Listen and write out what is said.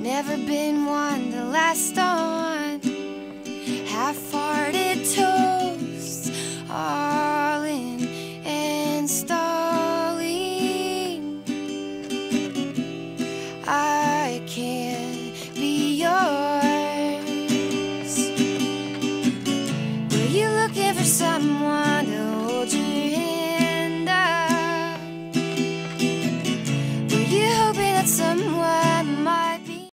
Never been one, to last on. Half-hearted toasts in and stalling. I can't be yours. Were you looking for some